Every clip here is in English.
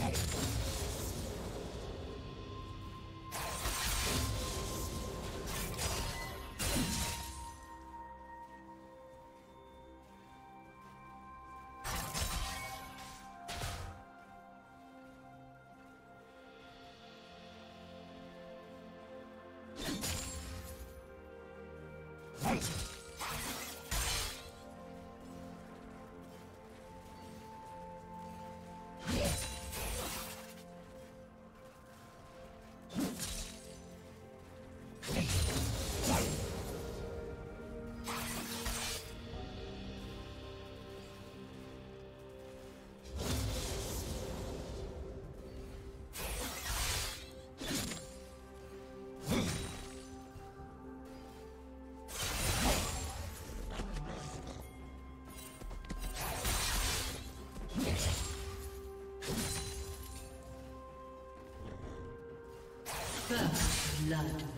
Okay. First blood.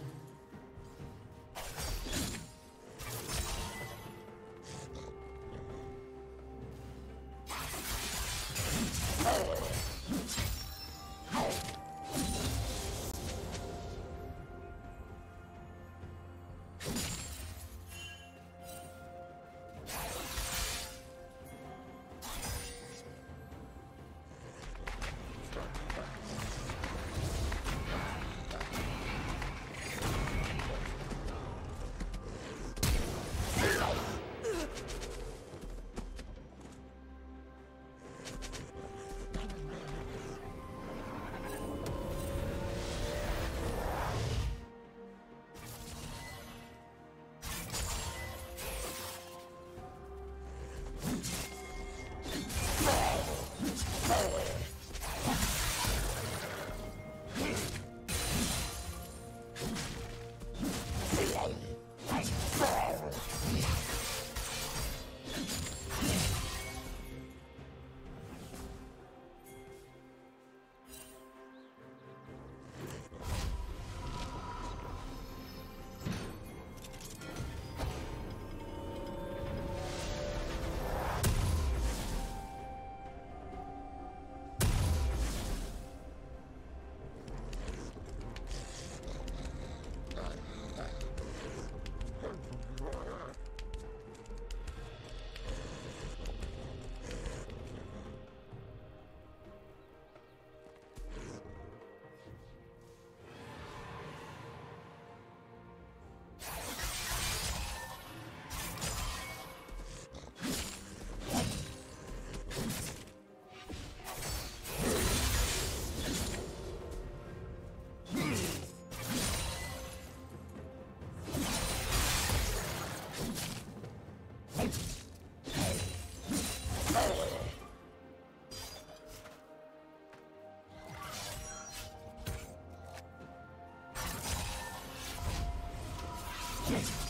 Right.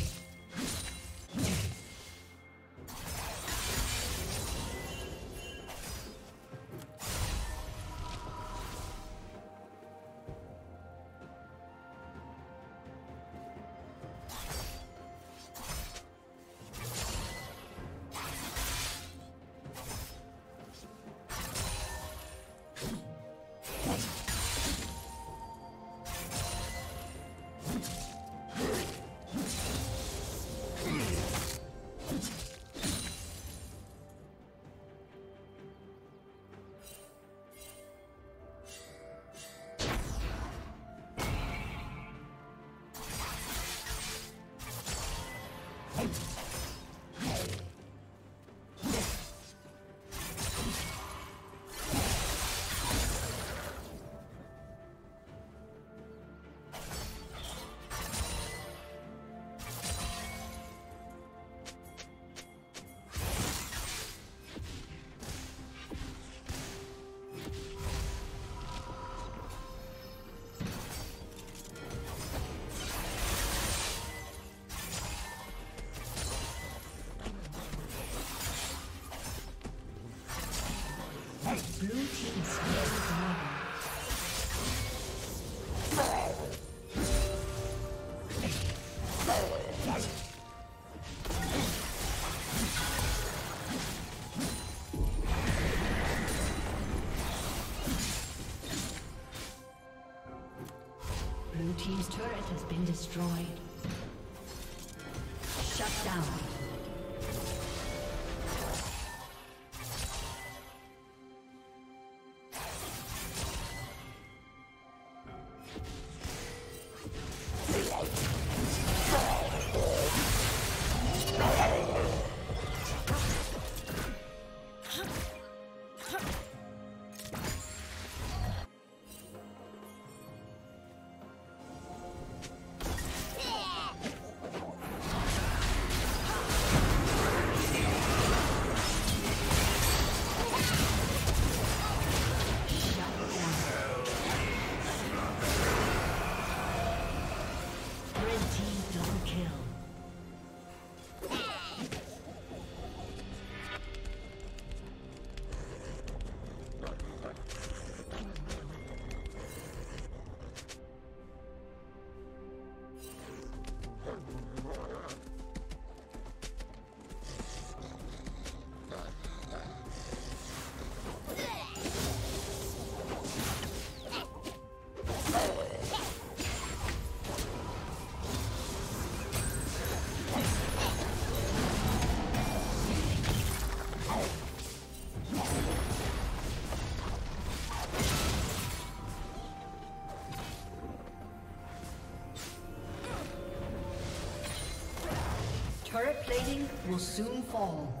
Has been destroyed. Will soon fall.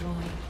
destroyed.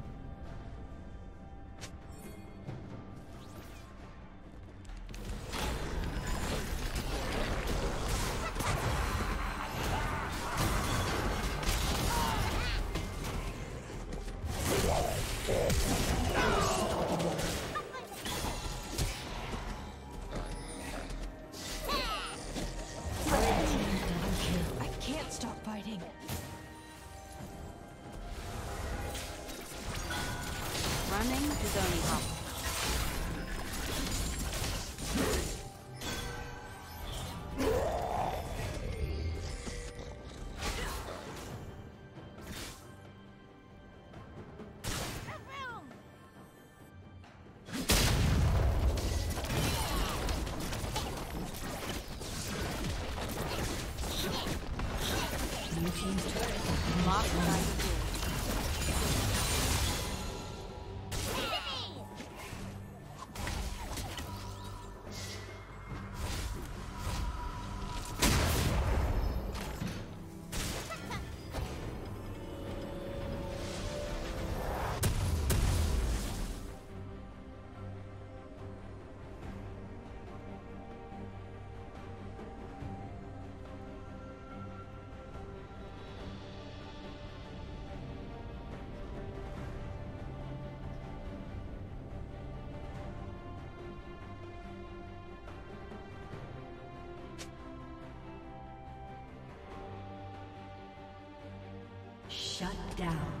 Shut down.